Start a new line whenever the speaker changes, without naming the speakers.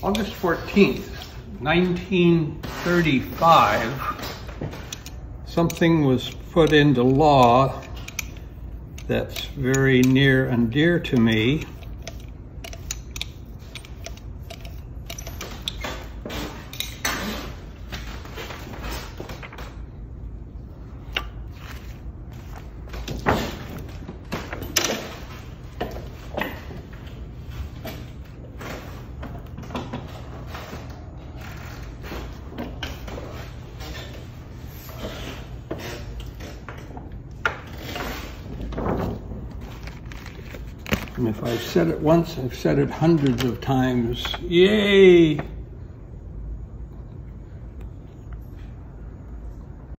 August 14th, 1935, something was put into law that's very near and dear to me. And if I've said it once, I've said it hundreds of times. Yay!